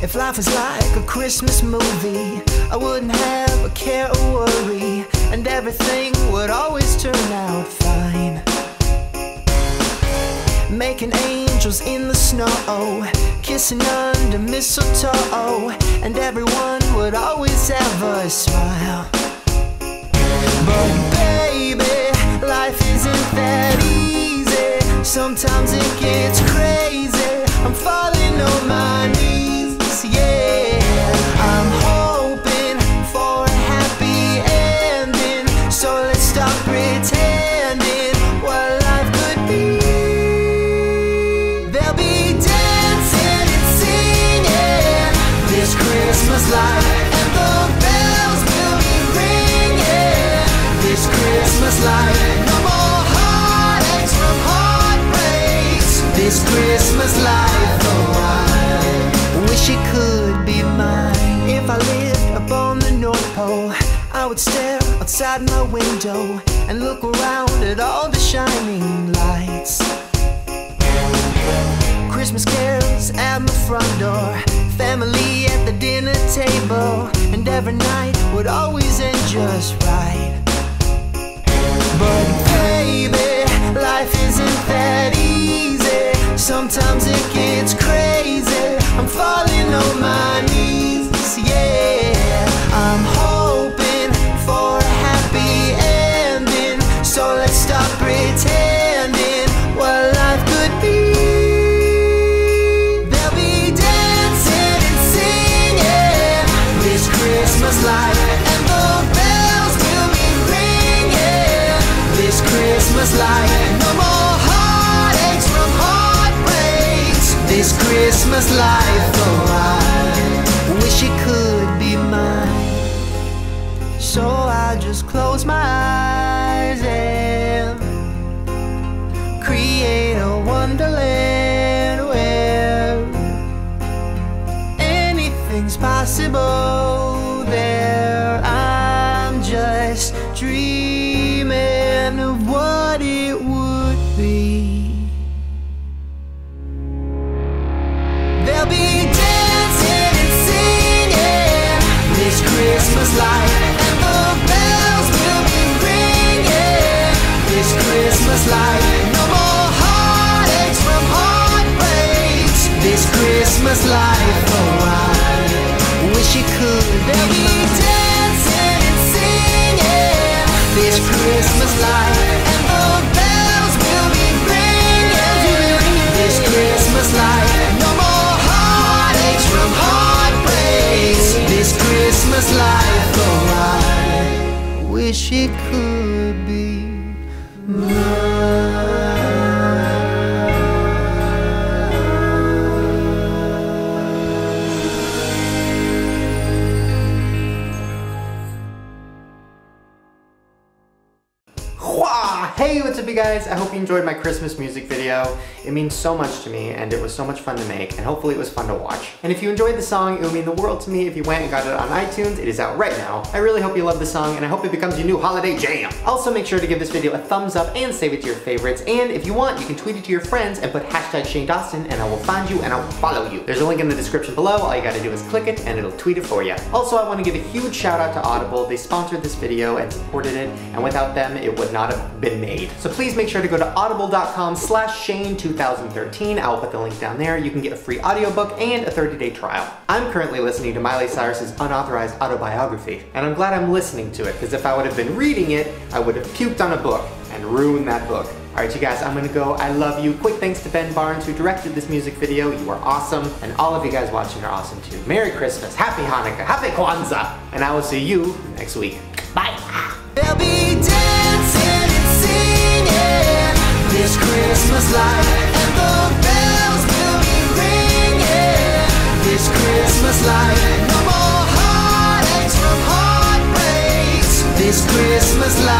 If life was like a Christmas movie, I wouldn't have a care or worry, and everything would always turn out fine. Making angels in the snow, kissing under mistletoe, and everyone would always have a smile. But baby, life isn't that easy. Sometimes it gets crazy. Christmas life, oh I wish it could be mine. If I lived up on the North Pole, I would stare outside my window and look around at all the shining lights. Christmas carols at my front door, family at the dinner table, and every night would always end just right. Christmas light. No more heartaches from heartbreaks. This Christmas life, oh I wish it could be mine. So I just close my eyes and create a wonderland where anything's possible Christmas life, oh I wish it could. They'll be dancing and singing this Christmas light, and the bells will be ringing this Christmas. No more heartaches from heartbreaks. This Christmas life, oh I wish it could be Wah! Hey, what's up you guys? I hope you enjoyed my Christmas music video. It means so much to me and it was so much fun to make and hopefully it was fun to watch. And if you enjoyed the song, it would mean the world to me if you went and got it on iTunes. It is out right now. I really hope you love the song and I hope it becomes your new holiday jam. Also make sure to give this video a thumbs up and save it to your favorites. And if you want, you can tweet it to your friends and put hashtag Shane Dawson and I will find you and I will follow you. There's a link in the description below. All you gotta do is click it and it'll tweet it for you. Also, I wanna give a huge shout out to Audible. They sponsored this video and supported it and without them, it would not have been made. So please make sure to go to audible.com slash Shane2013. I'll put the link down there. You can get a free audiobook and a 30-day trial. I'm currently listening to Miley Cyrus's unauthorized autobiography, and I'm glad I'm listening to it, because if I would have been reading it, I would have puked on a book and ruined that book. Alright you guys, I'm gonna go. I love you. Quick thanks to Ben Barnes who directed this music video. You are awesome. And all of you guys watching are awesome too. Merry Christmas, Happy Hanukkah, Happy Kwanzaa. And I will see you next week. Bye. Christmas light.